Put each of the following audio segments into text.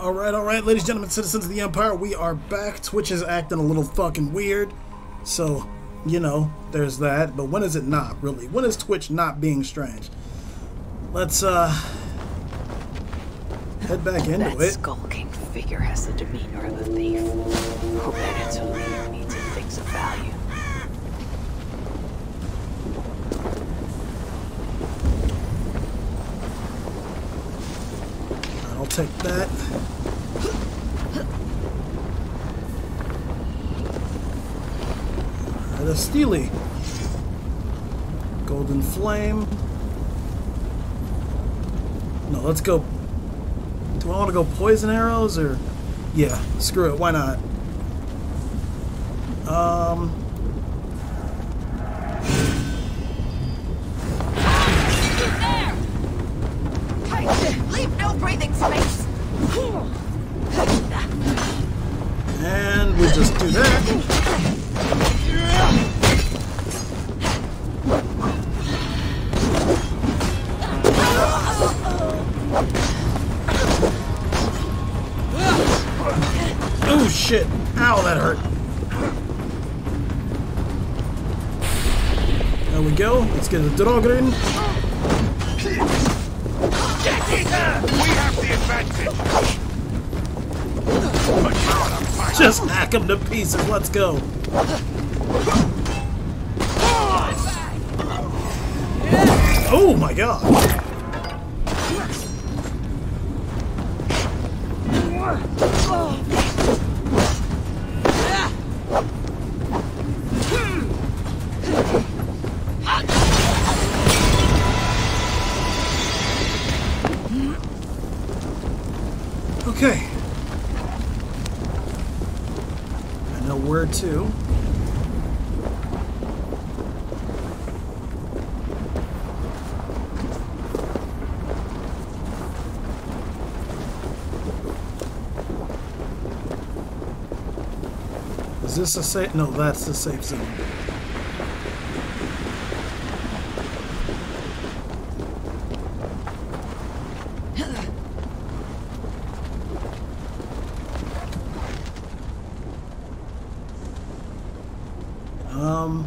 Alright, alright, ladies, and gentlemen, citizens of the Empire, we are back. Twitch is acting a little fucking weird. So, you know, there's that. But when is it not, really? When is Twitch not being strange? Let's, uh... Head back into that it. skulking figure has the demeanor of a thief. Hope that its leader needs in things of value. Take that. Alright, a Steely. Golden Flame. No, let's go. Do I want to go poison arrows or? Yeah, screw it. Why not? Um. Get the the advantage. Just hack him to pieces. Let's go. Oh my god. Okay. I know where to. Is this a safe? No, that's the safe zone. Um.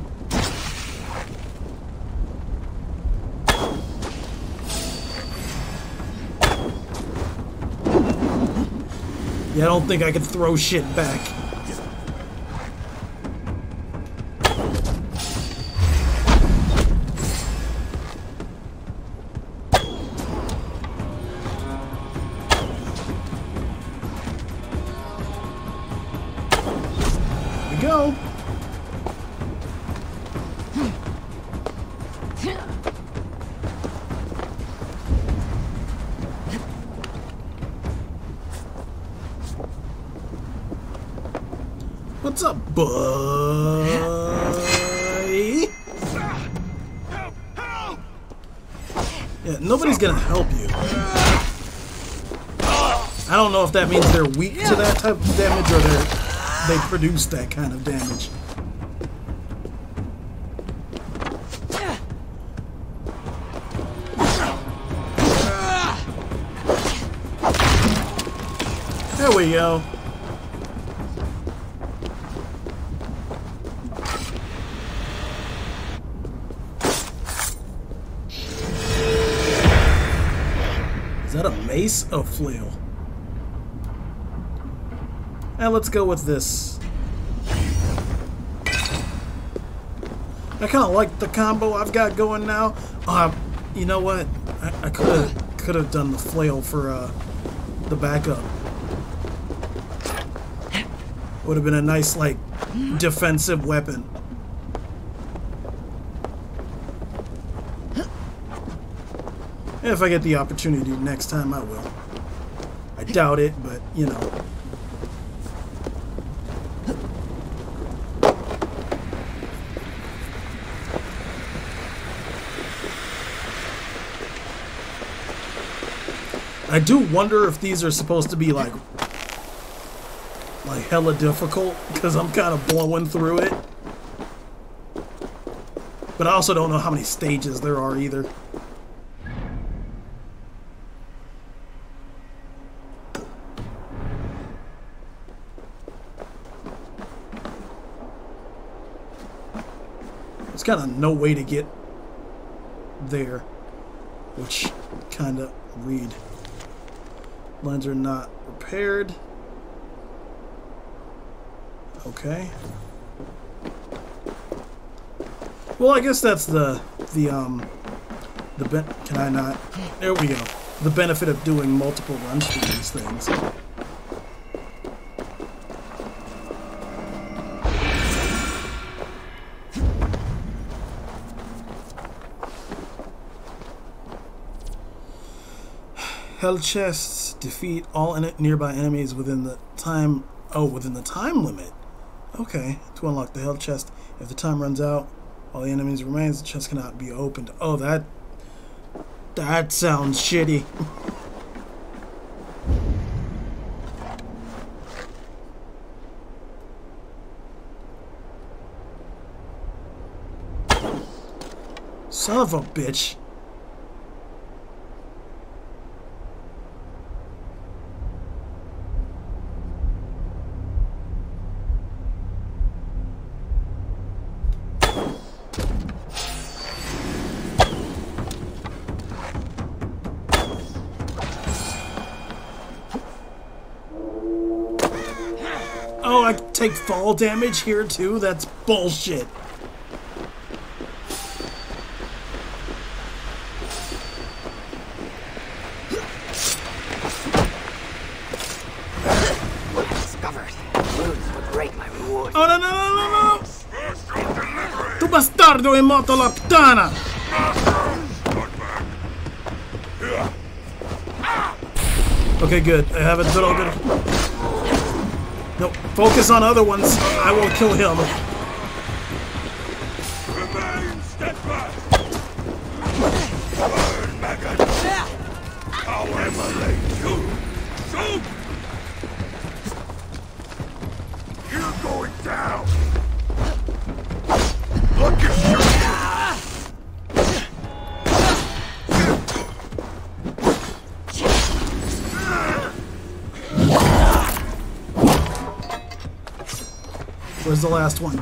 Yeah, I don't think I can throw shit back. Yeah, nobody's gonna help you. I don't know if that means they're weak to that type of damage or they they produce that kind of damage. Is that a mace? Oh, flail. And let's go with this. I kind of like the combo I've got going now. Uh, you know what? I, I could have could have done the flail for uh, the backup. Would have been a nice like defensive weapon. If I get the opportunity next time, I will. I doubt it, but you know. I do wonder if these are supposed to be like like hella difficult because I'm kind of blowing through it. But I also don't know how many stages there are either. There's kind of no way to get there, which kind of read. Lines are not repaired. Okay. Well, I guess that's the the um the ben can I not? There we go. The benefit of doing multiple runs through these things. Hell chests defeat all nearby enemies within the time. Oh, within the time limit. Okay, to unlock the hell chest, if the time runs out, while the enemies remains, the chest cannot be opened. Oh, that that sounds shitty. Son of a bitch. Take fall damage here too? That's bullshit. Discovered. Runes would break my reward. Oh no no no no no! Tu bastardo è morto la puttana! Okay, good. I have it good all good. Focus on other ones. I will kill him. The last one?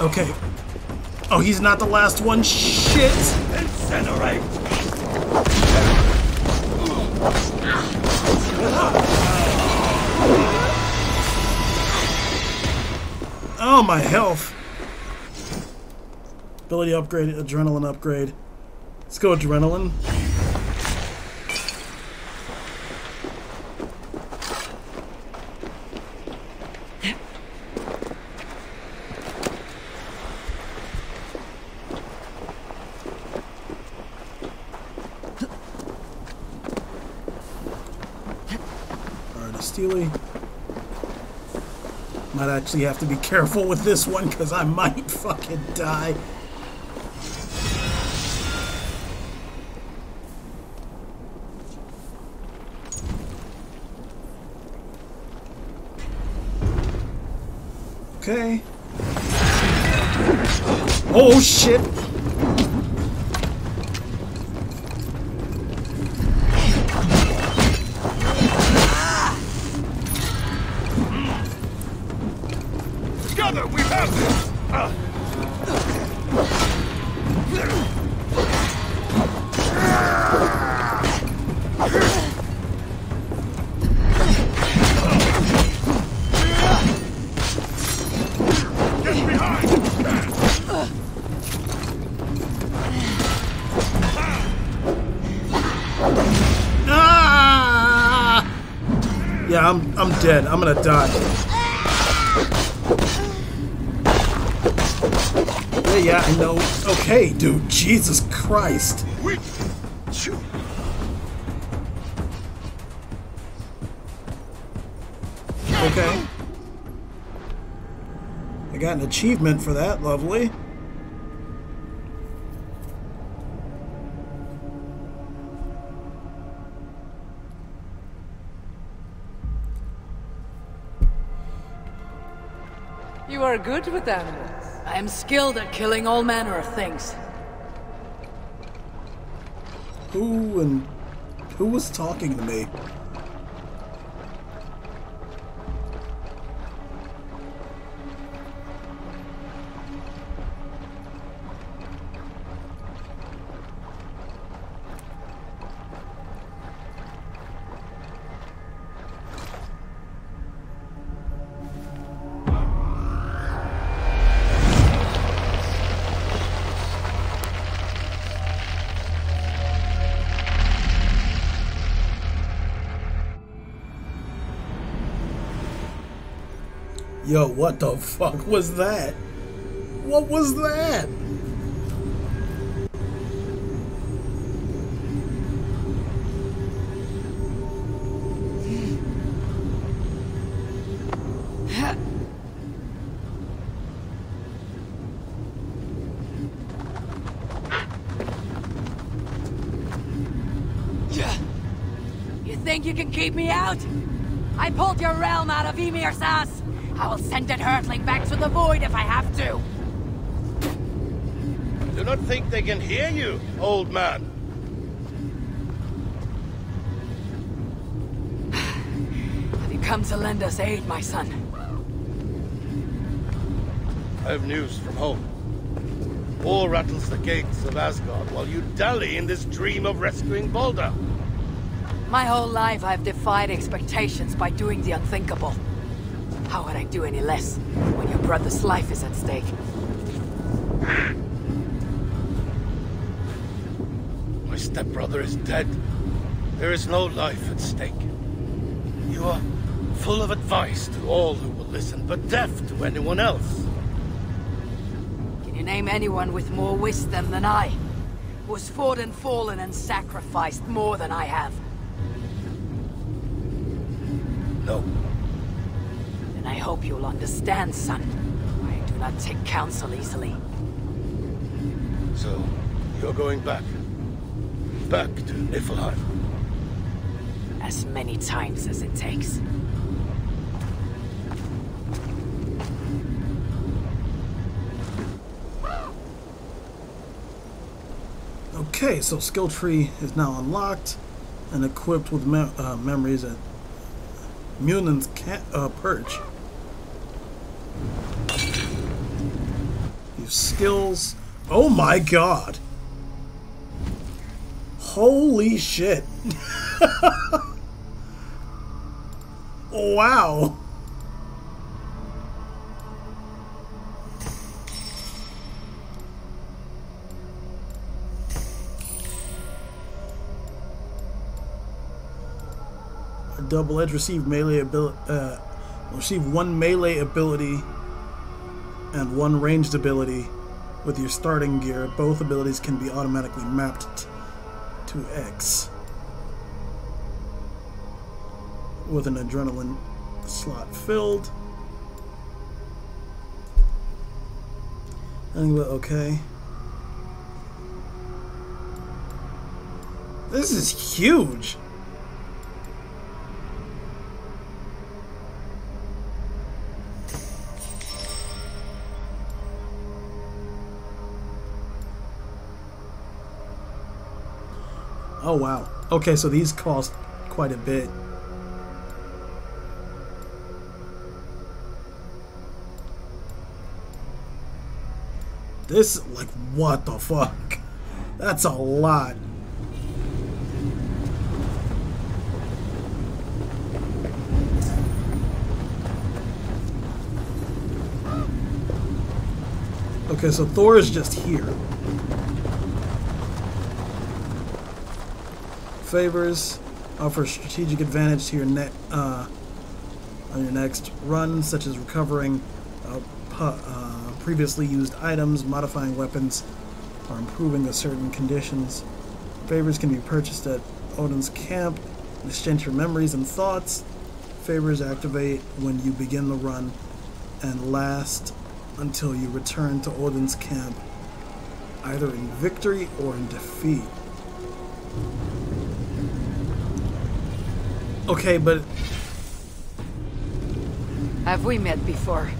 Okay. Oh, he's not the last one? Shit! Incinerate! Oh, my health. Ability upgrade, adrenaline upgrade. Let's go adrenaline. Alright, Steely. Might actually have to be careful with this one because I might fucking die. Dead. I'm gonna die. Yeah, yeah, I know. Okay, dude. Jesus Christ. Okay. I got an achievement for that. Lovely. Are good with animals. I am skilled at killing all manner of things. Who and who was talking to me? Yo, what the fuck was that? What was that? You think you can keep me out? I pulled your realm out of Ymir Sas. I will send it hurtling back to the void if I have to. Do not think they can hear you, old man. Have you come to lend us aid, my son? I have news from home. War rattles the gates of Asgard while you dally in this dream of rescuing Balder. My whole life I've defied expectations by doing the unthinkable. How would I do any less when your brother's life is at stake? My stepbrother is dead. There is no life at stake. You are full of advice to all who will listen, but deaf to anyone else. Can you name anyone with more wisdom than I? Who has fought and fallen and sacrificed more than I have? No. Then I hope you'll understand, son. I do not take counsel easily. So, you're going back. Back to Niflheim. As many times as it takes. Okay, so skill tree is now unlocked and equipped with me- uh, memories at Munin's ca- uh, perch. Use skills. Oh my god! Holy shit! wow! A double edge receive melee ability. Uh, receive one melee ability and one ranged ability with your starting gear. Both abilities can be automatically mapped to X with an adrenaline slot filled. Anyway, okay. This is huge. Oh wow. Okay, so these cost quite a bit. This like what the fuck? That's a lot. Okay, so Thor is just here. Favors offer strategic advantage to your net uh, on your next run, such as recovering uh, uh, previously used items, modifying weapons, or improving the certain conditions. Favors can be purchased at Odin's camp. Exchange your memories and thoughts. Favors activate when you begin the run and last until you return to Odin's camp, either in victory or in defeat. Okay, but Have we met before?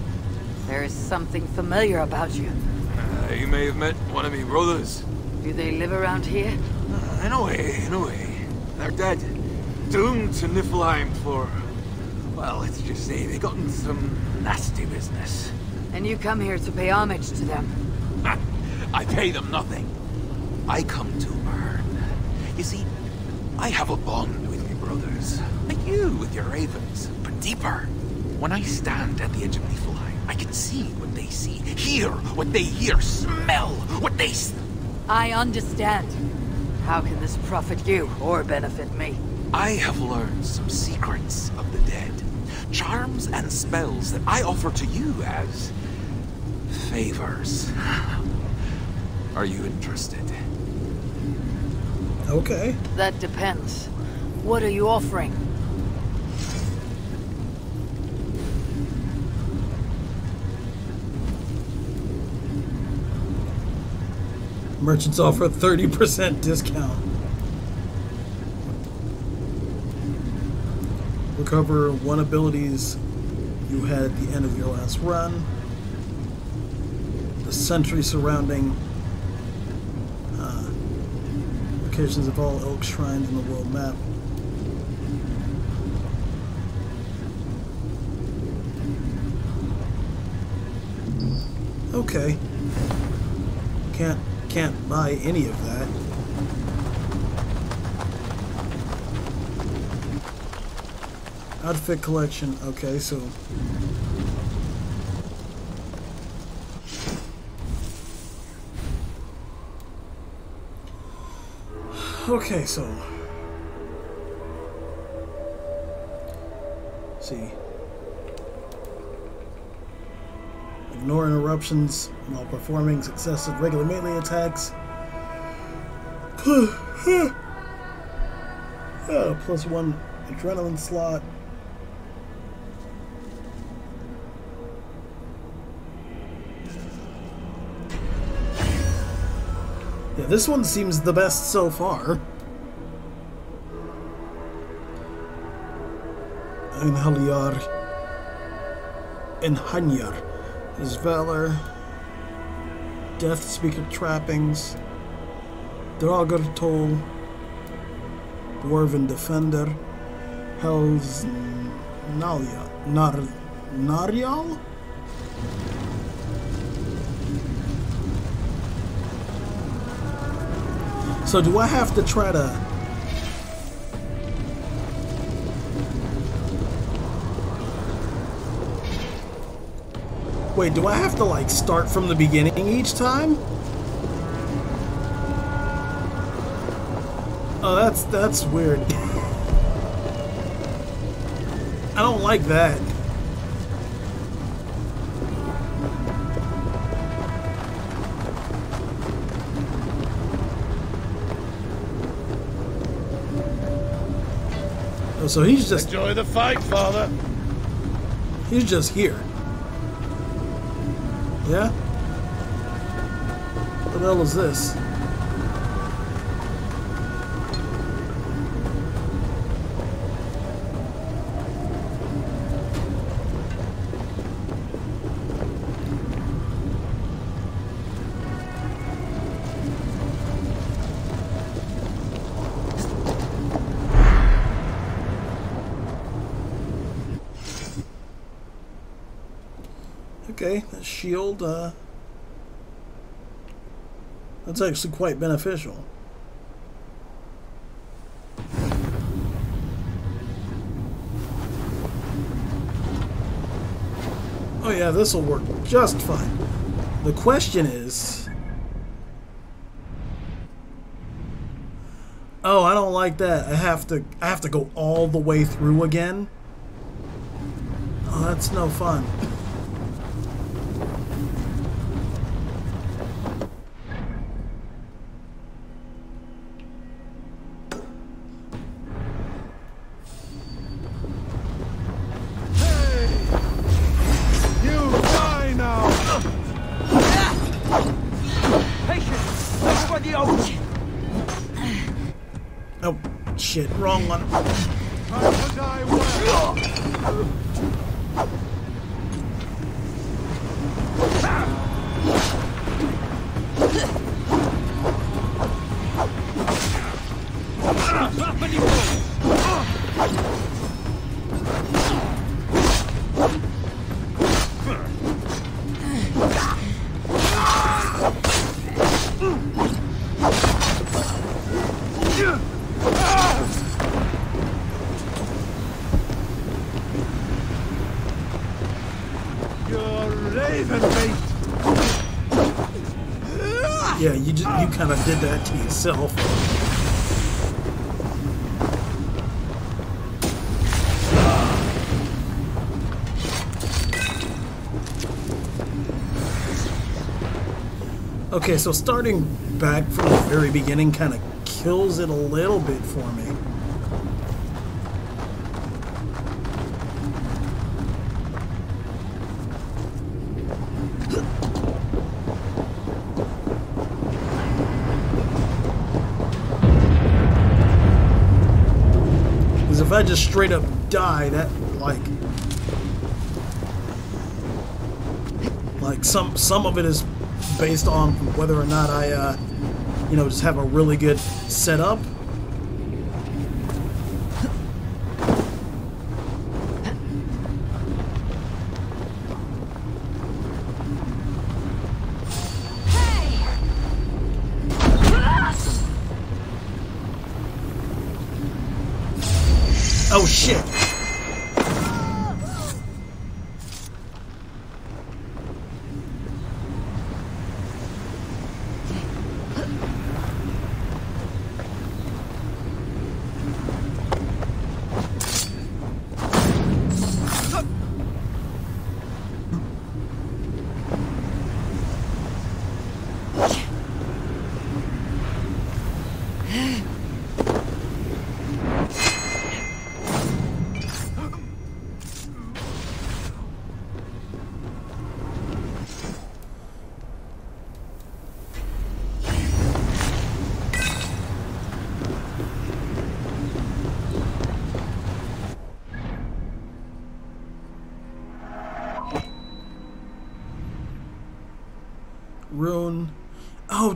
There is something familiar about you. Uh, you may have met one of me brothers. Do they live around here? Uh, in a way, in a way. They're dead. Doomed to Niflheim for... Well, let's just say they got in some nasty business. And you come here to pay homage to them. I pay them nothing. I come to earn. You see, I have a bond with my. Like you with your ravens, but deeper. When I stand at the edge of Niflheim, I can see what they see, hear what they hear, smell what they... S- I understand. How can this profit you or benefit me? I have learned some secrets of the dead. Charms and spells that I offer to you as favors. Are you interested? Okay. That depends. What are you offering? Merchants offer a 30% discount. Recover one abilities you had at the end of your last run. The sentry surrounding uh, locations of all elk shrines in the world map. Okay. Can't can't buy any of that. Outfit collection. Okay, so Okay, so see. Ignore interruptions while performing successive regular melee attacks. Uh, plus one adrenaline slot. Yeah, this one seems the best so far. Enhaliar. Enhanyar. His valor. Death Speaker trappings. Draugr Toll. Dwarven Defender. Hell's Nalia. Nar. Narial? So do I have to try to Wait, do I have to like start from the beginning each time? Oh, that's that's weird. I don't like that. Oh, so he's just Enjoy the fight, Father. he's just here. Yeah? What the hell is this? Shield, uh, that's actually quite beneficial. Oh yeah, this will work just fine. The question is... Oh, I don't like that. I have to I have to go all the way through again. Oh, that's no fun. kind of did that to yourself. Okay, so starting back from the very beginning kind of kills it a little bit for me. If I just straight up die, that, like... Like, some, some of it is based on whether or not I, uh, you know, just have a really good setup.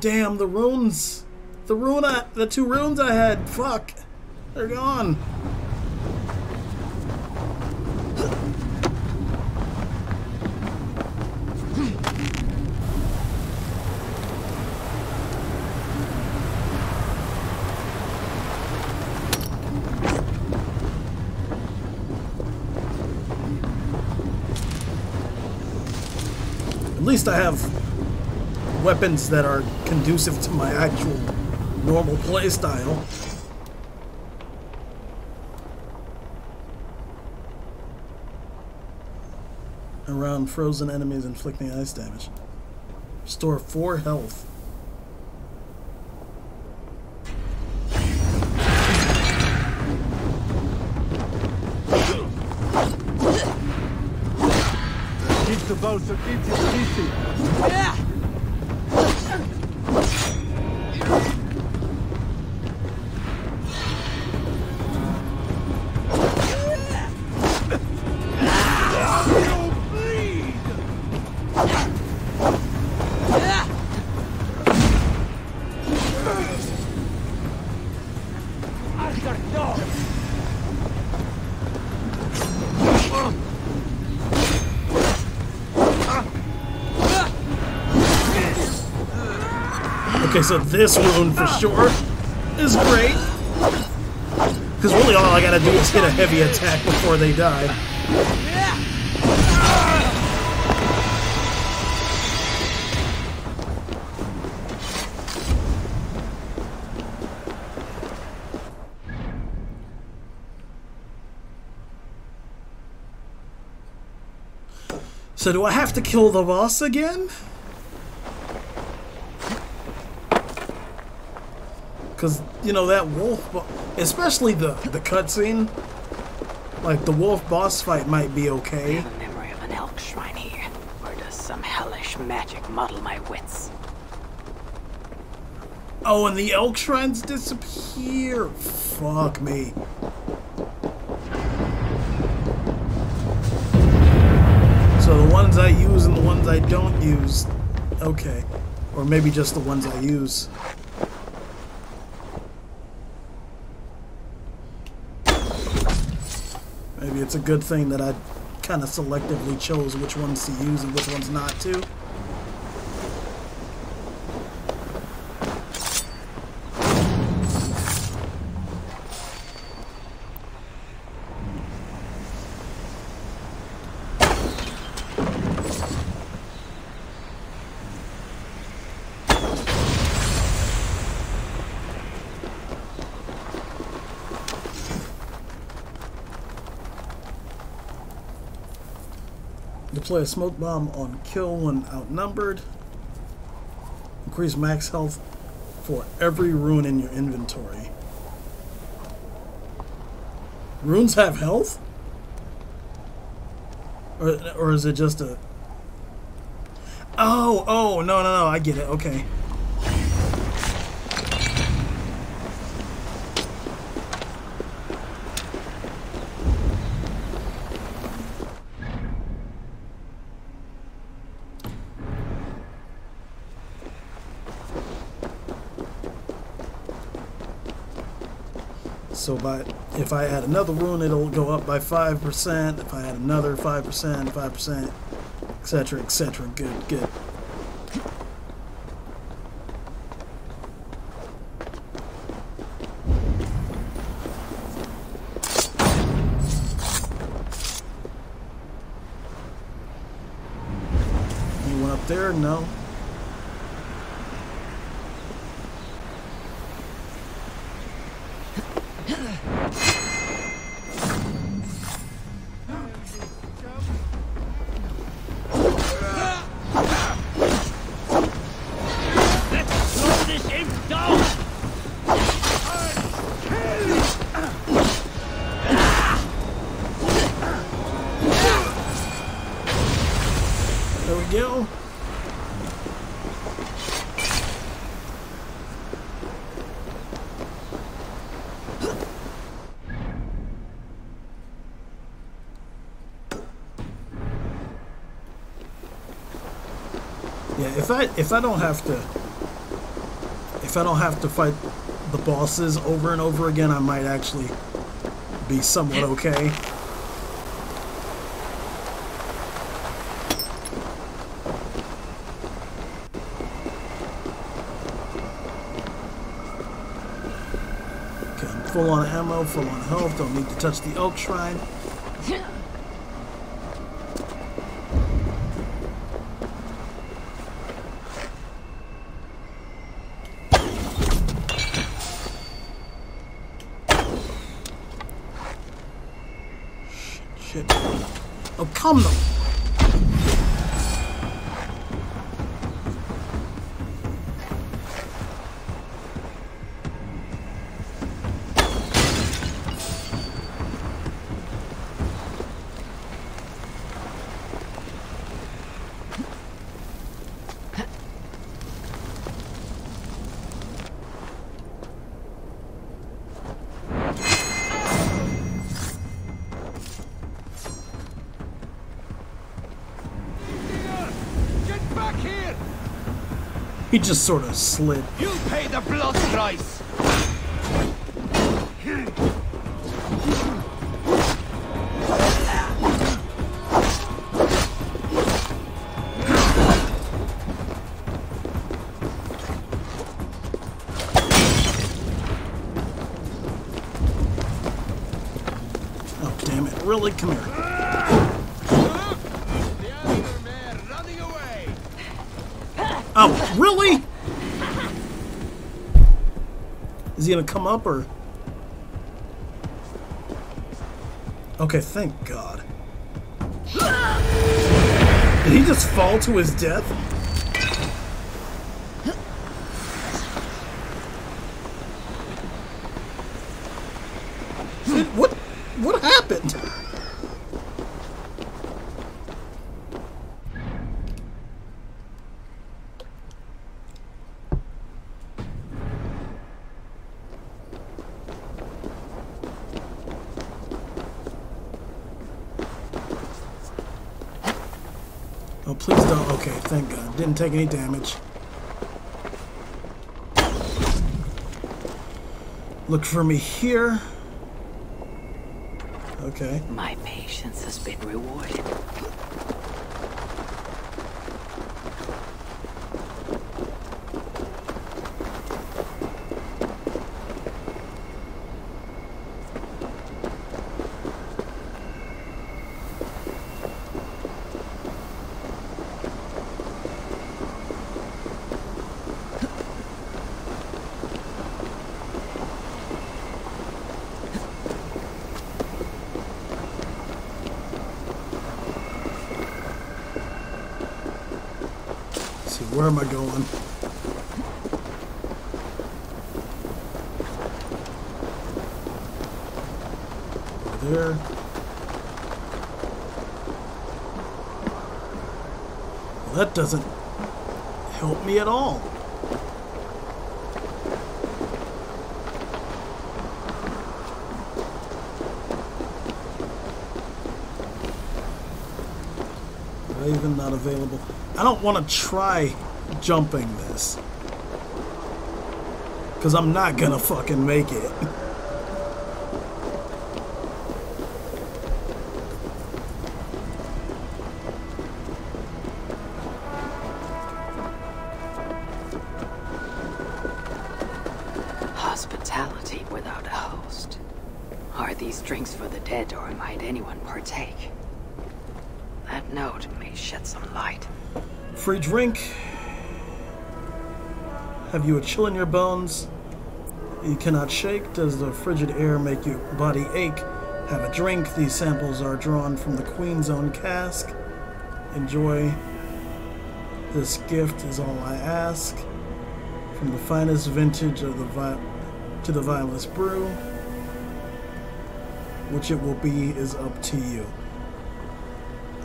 Damn, the runes. The rune I, the two runes I had, fuck. They're gone. At least I have weapons that are conducive to my actual normal playstyle. Around frozen enemies inflicting ice damage. Restore 4 health. Keep the boat it Okay, so this rune for sure is great. Because really all I gotta do is hit a heavy attack before they die. So do I have to kill the boss again? Because, you know, that wolf, especially the, the cutscene, like the wolf boss fight might be okay. I have a memory of an elk shrine here. Or does some hellish magic muddle my wits? Oh, and the elk shrines disappear. Fuck me. So the ones I use and the ones I don't use, okay. Or maybe just the ones I use. Maybe it's a good thing that I kind of selectively chose which ones to use and which ones not to. Deploy a smoke bomb on kill when outnumbered. Increase max health for every rune in your inventory. Runes have health? Or, or is it just a... Oh, oh, no, no, no, I get it, okay. So if I add another rune, it'll go up by 5%. If I add another 5%, 5%, etc., etc. Good, good. Huh? if I if I don't have to if I don't have to fight the bosses over and over again, I might actually be somewhat okay. Okay, I'm full on ammo, full on health, don't need to touch the Elk Shrine. He just sort of slid. You pay the blood price! Oh, damn it. Really? Come here. He gonna come up or? Okay, thank God. Did he just fall to his death? Did- What? What happened? Oh, please don't. Okay, thank God. Didn't take any damage. Look for me here. Okay. My patience has been rewarded. Where am I going? There. Well, that doesn't help me at all. Even not available. I don't want to try jumping this. Because I'm not going to fucking make it. drink. Have you a chill in your bones? You cannot shake. Does the frigid air make your body ache? Have a drink. These samples are drawn from the Queen's own cask. Enjoy. This gift is all I ask. From the finest vintage of the vi- to the vilest brew. Which it will be is up to you.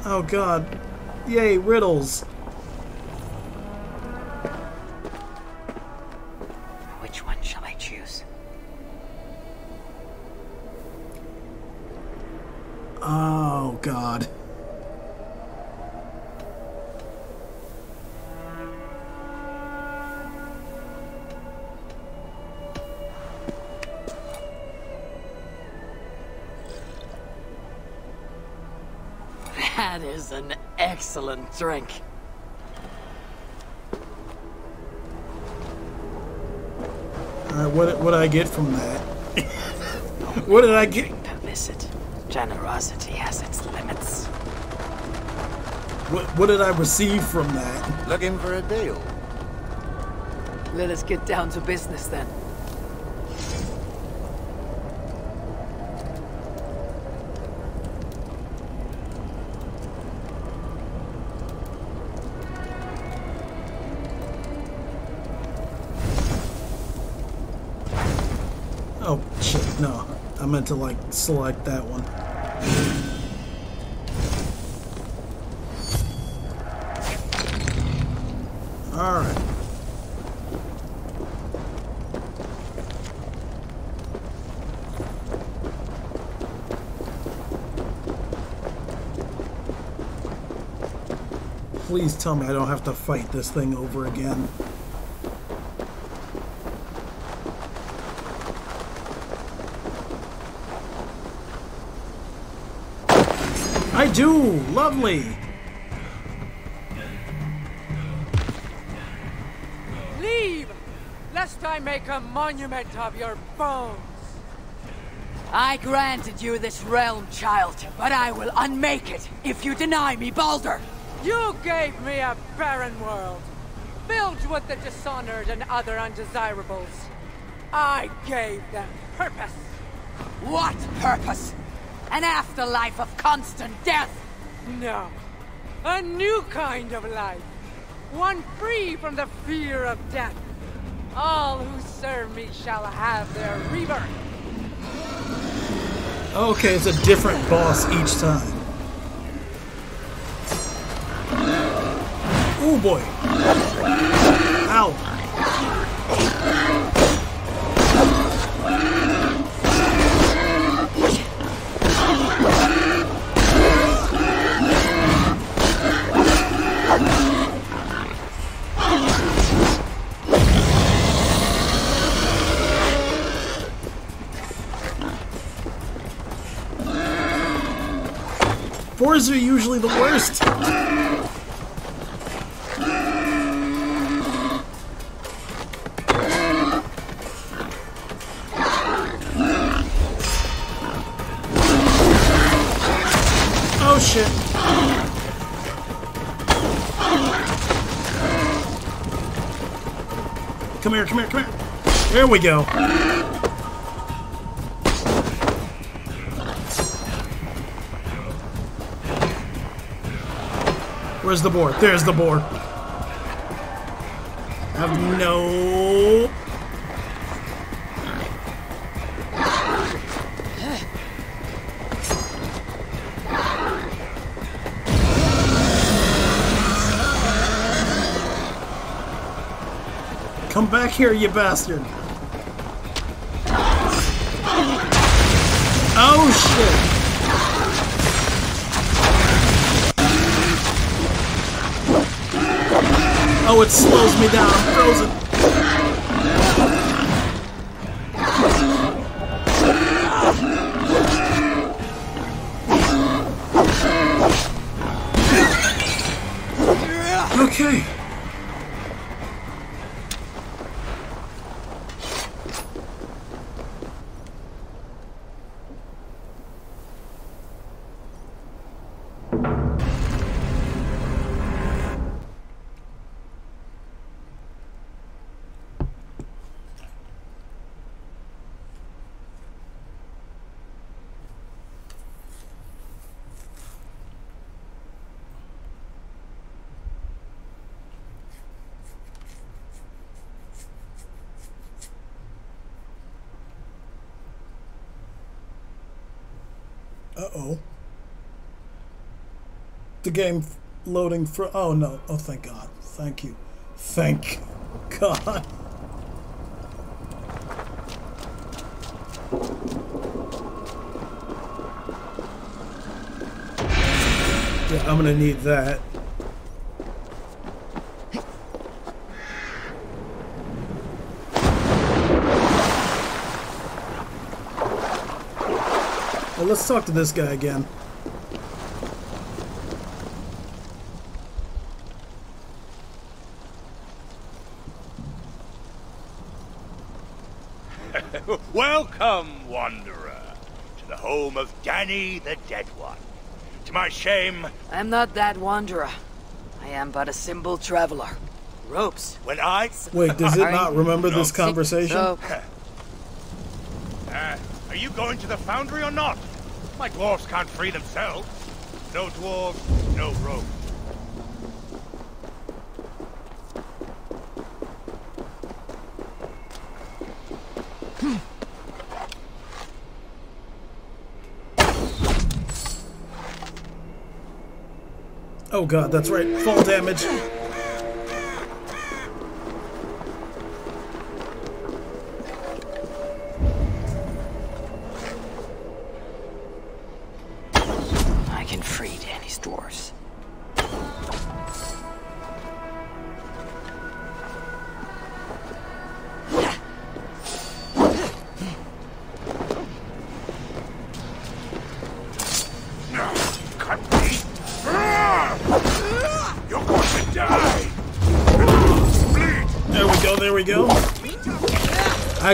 Oh god. Yay, riddles. Oh god. That is an excellent drink. Alright, what what did I get from that? what did I get? Permissive. Generosity has its limits. What what did I receive from that? Looking for a deal? Let us get down to business then. Oh shit, no. I meant to like select that one. Please tell me I don't have to fight this thing over again. I do! Lovely! Leave! Lest I make a monument of your bones. I granted you this realm, child, but I will unmake it if you deny me Baldur. You gave me a barren world, filled with the dishonored and other undesirables. I gave them purpose. What purpose? An afterlife of constant death? No. A new kind of life. One free from the fear of death. All who serve me shall have their rebirth. Okay, it's a different boss each time. Oh boy. Ow. Fours are usually the worst. Here, come here, come here. There we go. Where's the board? There's the board. Have no. Come back here, you bastard. Oh shit. Oh, it slows me down. I'm frozen. Okay. The game loading for... Oh, no. Oh, thank God. Thank you. Thank God. Yeah, I'm gonna need that. Well, let's talk to this guy again. Welcome, wanderer, to the home of Danny the Dead One. To my shame, I'm not that wanderer. I am but a simple traveler. Ropes. when I... Wait, does it not remember this conversation? So, Uh, are you going to the foundry or not? My dwarves can't free themselves. No dwarves, no rope. Oh god, that's right. Fall damage.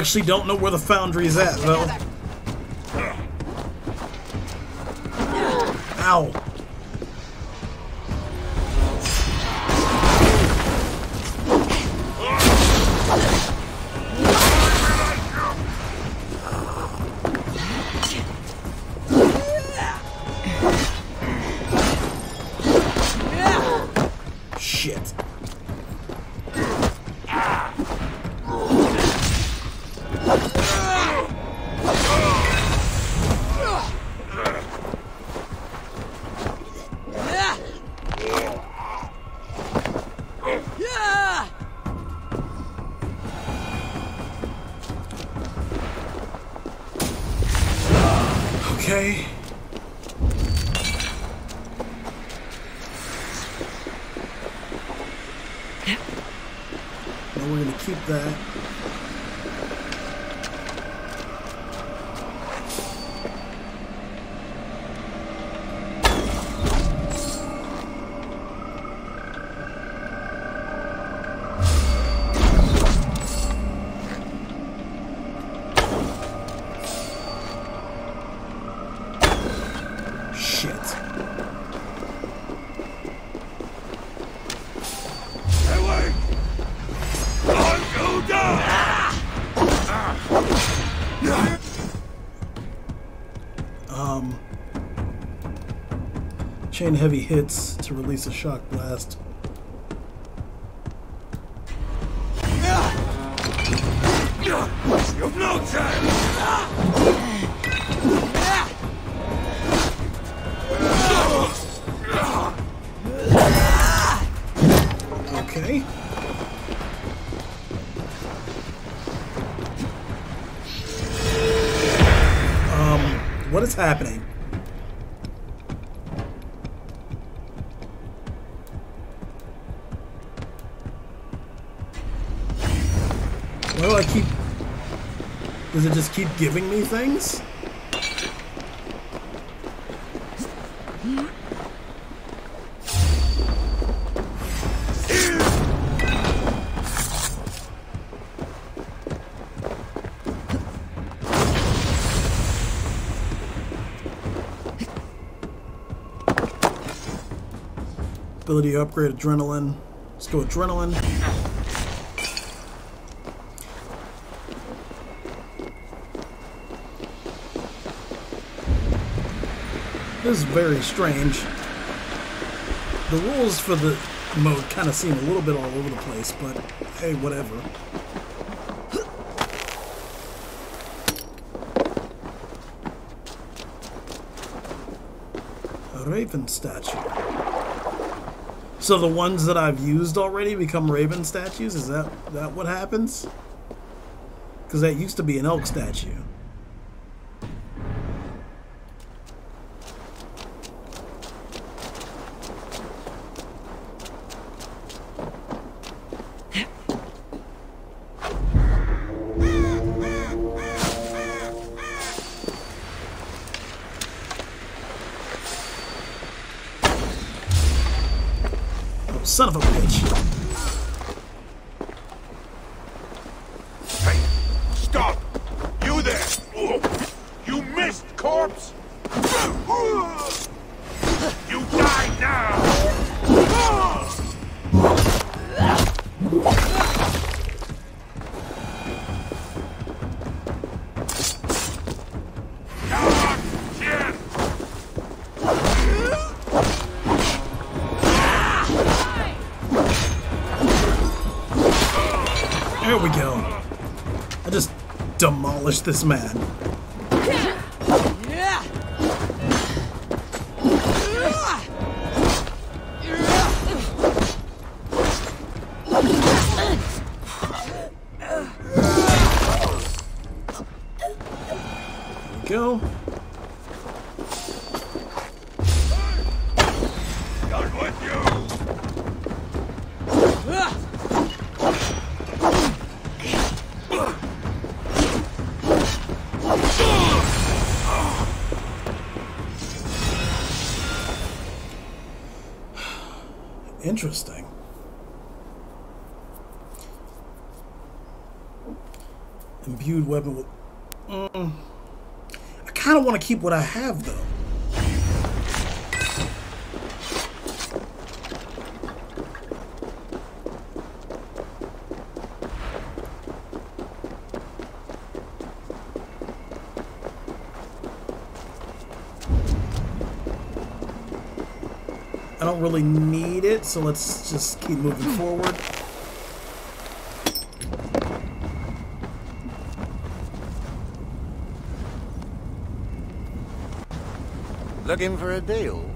Actually don't know where the foundry's at, though. Chain heavy hits to release a shock blast. Things? Ability upgrade adrenaline. Let's go adrenaline. This is very strange. The rules for the mode kind of seem a little bit all over the place, but hey, whatever. A raven statue. So the ones that I've used already become raven statues? Is that that what happens? Because that used to be an elk statue. This man. Interesting. Imbued weapon with. Mm. I kind of want to keep what I have, though. I don't really need it, so let's just keep moving hmm. forward. Looking for a deal?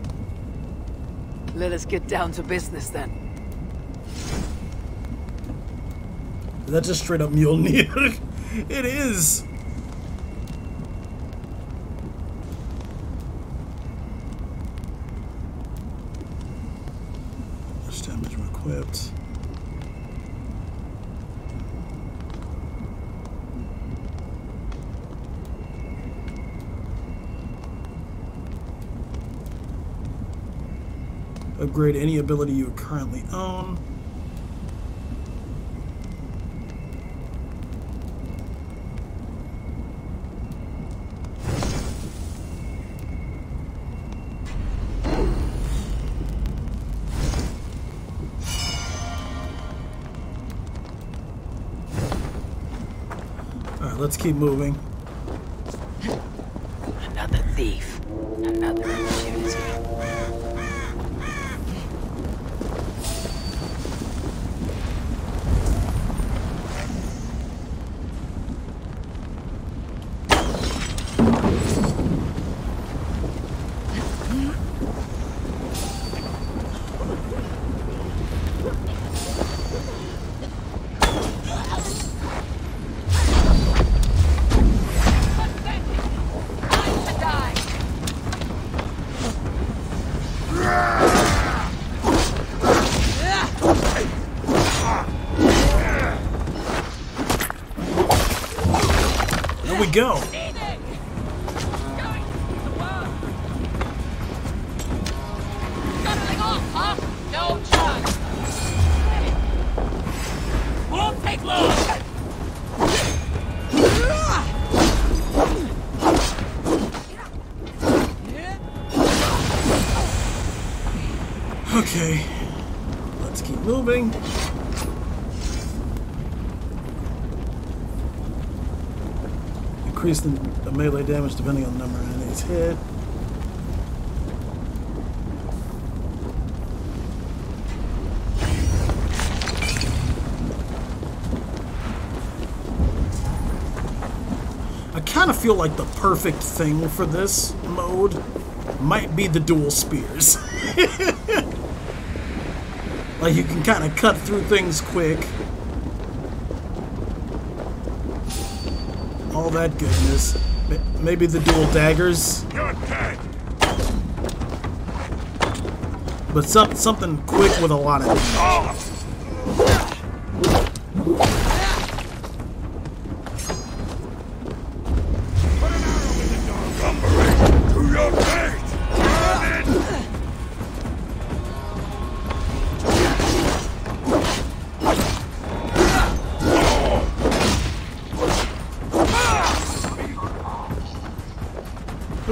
Let us get down to business then. That's just straight up Mjolnir. it is. Much damage when equipped. Upgrade any ability you currently own. Alright, let's keep moving. Go. Depending on the number of enemies hit. I kind of feel like the perfect thing for this mode might be the dual spears. like you can kind of cut through things quick. All that goodness. Ma- Maybe the dual daggers. But some, something quick with a lot of damage.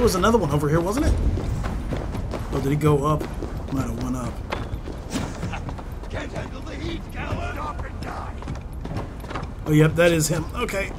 Was another one over here, wasn't it? Oh, did he go up? Might have went up. Can't handle the heat, coward. Stop and die. Oh, yep, that is him. Okay.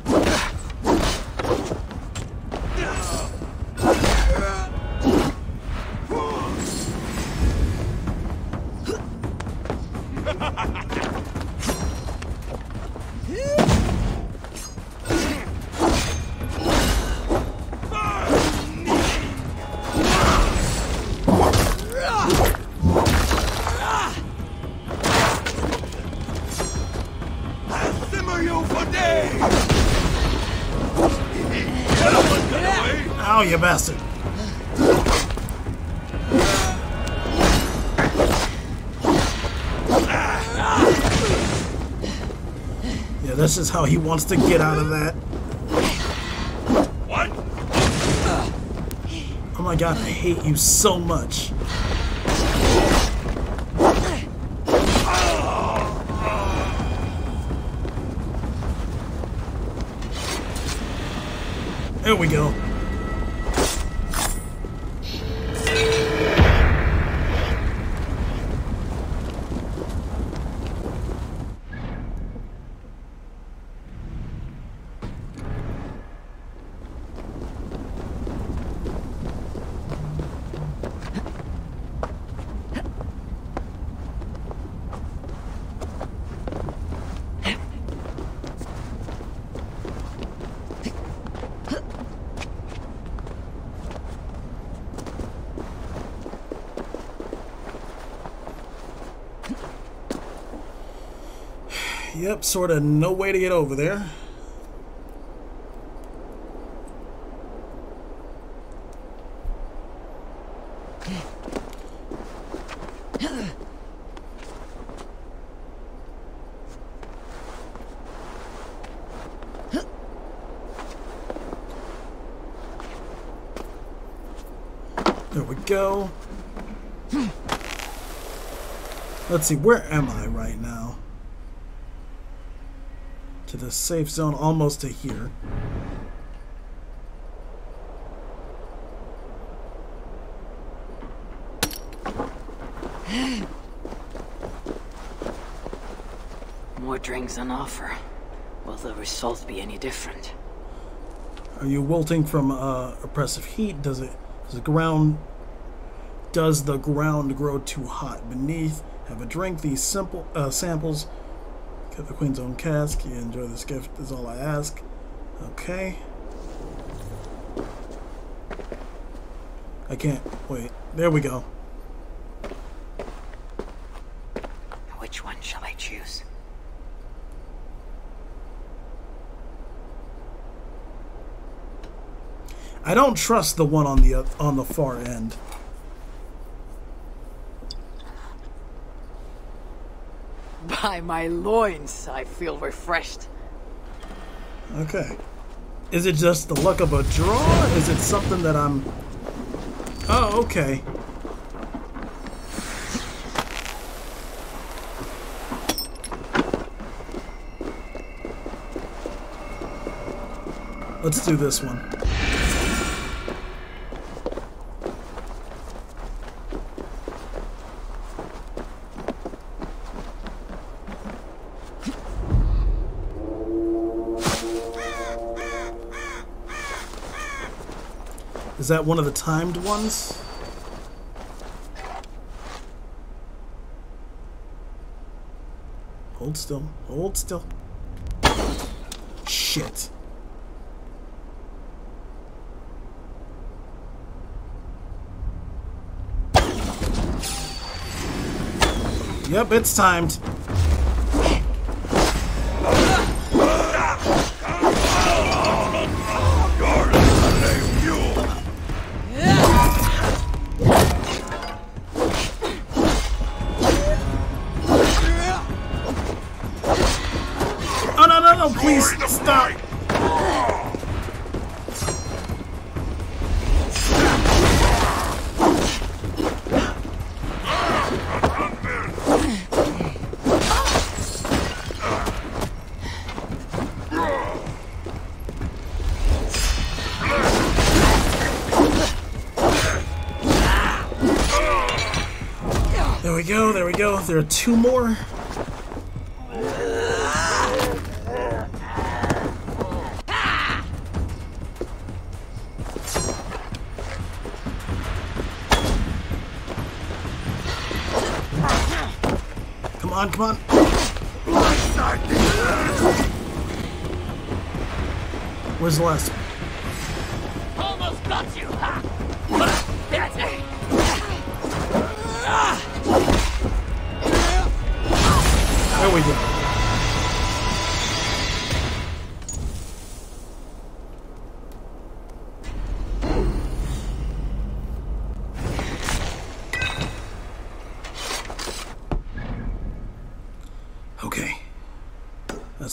This is how he wants to get out of that. What? Oh my god, I hate you so much. There we go. Yep, sort of no way to get over there. There we go. Let's see, where am I right now? To the safe zone, almost to here. More drinks on offer. Will the result be any different? Are you wilting from uh, oppressive heat? Does it does the ground does the ground grow too hot beneath? Have a drink. These simple uh, samples. Get the queen's own cask. You enjoy this gift is all I ask. Okay. I can't wait. There we go. Which one shall I choose? I don't trust the one on the on the far end. By my loins, I feel refreshed. Okay. Is it just the luck of a draw? Is it something that I'm... Oh, okay. Let's do this one. Is that one of the timed ones? Hold still. Hold still. Shit. Yep, it's timed. Go. There are two more. Come on, come on. Where's the last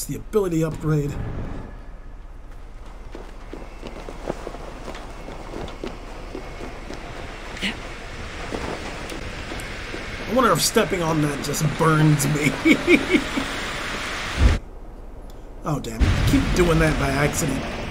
That's the ability upgrade. I wonder if stepping on that just burns me. oh, damn. I keep doing that by accident.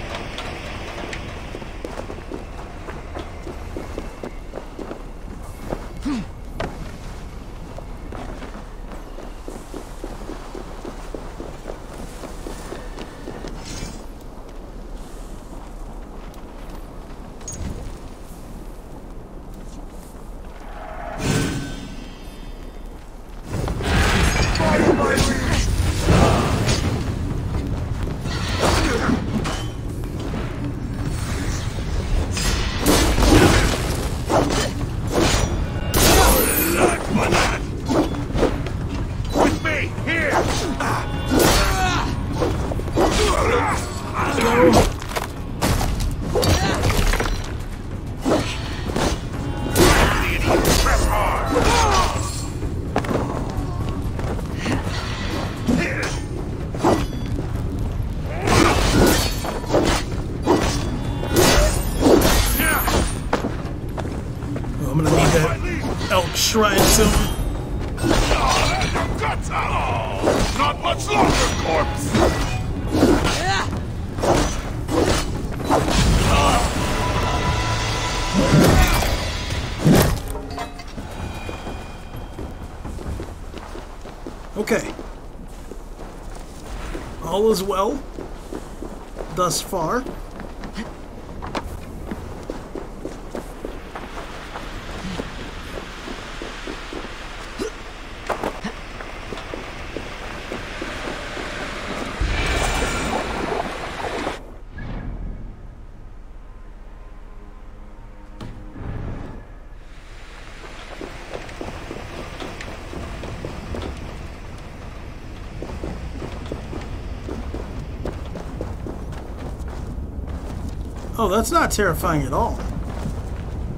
Okay. All is well. Thus far. Oh, that's not terrifying at all.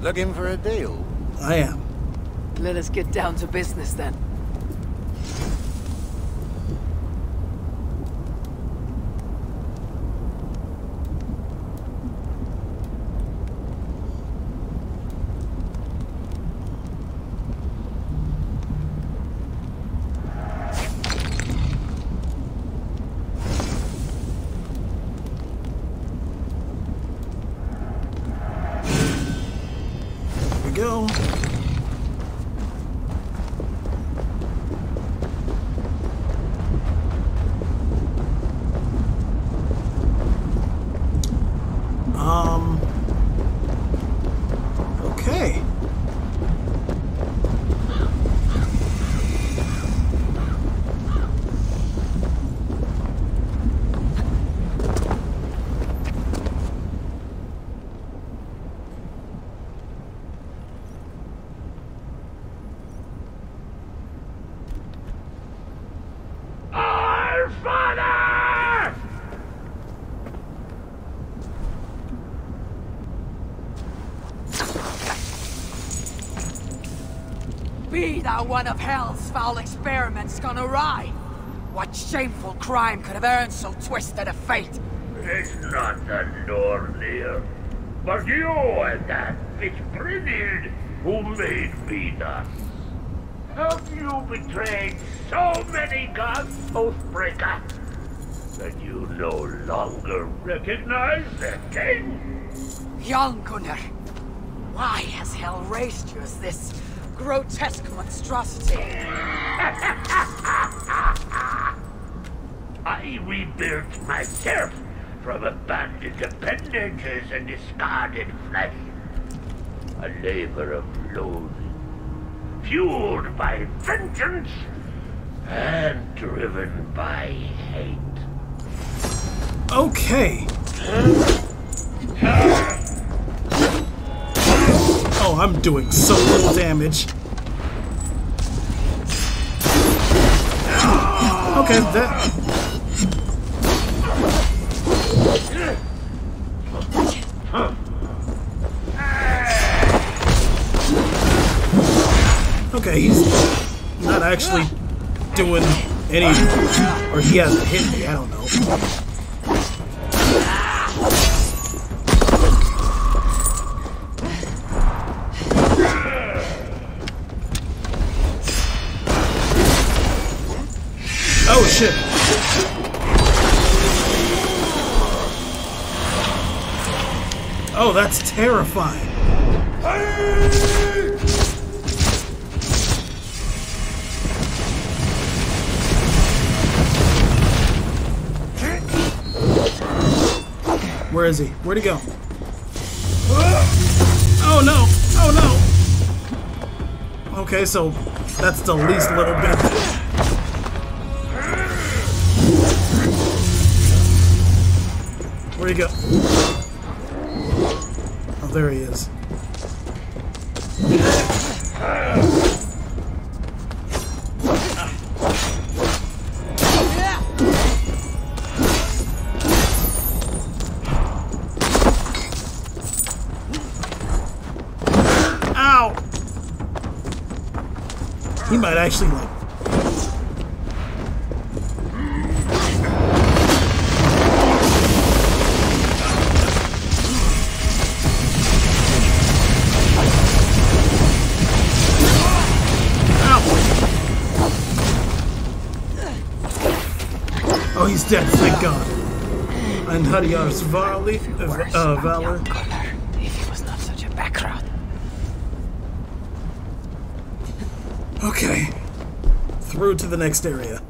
Looking for a deal? I am. Let us get down to business then. go. Um. Okay. Our father! Be thou one of hell's foul experiments gone awry? What shameful crime could have earned so twisted a fate? It's not the Nornir, but you and that bitch Brynhild who made me thus. Have you betrayed so many gods, Oathbreaker, that you no longer recognize the king? Young Gunnar, why has hell raised you as this grotesque monstrosity? I rebuilt myself from abandoned appendages and discarded flesh. A labor of loathing, fueled by vengeance and driven by hate. Okay. Oh, I'm doing so little damage. Okay, that. Okay, he's not actually doing any. Or he hasn't hit me, I don't know. Oh, that's terrifying. Where is he? Where'd he go? Oh no! Oh no! Okay, so that's the least little bit. Where'd he go? There he is. Ow! He might actually like. Dead, thank God. And Hadiar's Varley, uh, uh, Valor. If he was not such a background. Okay. Through to the next area.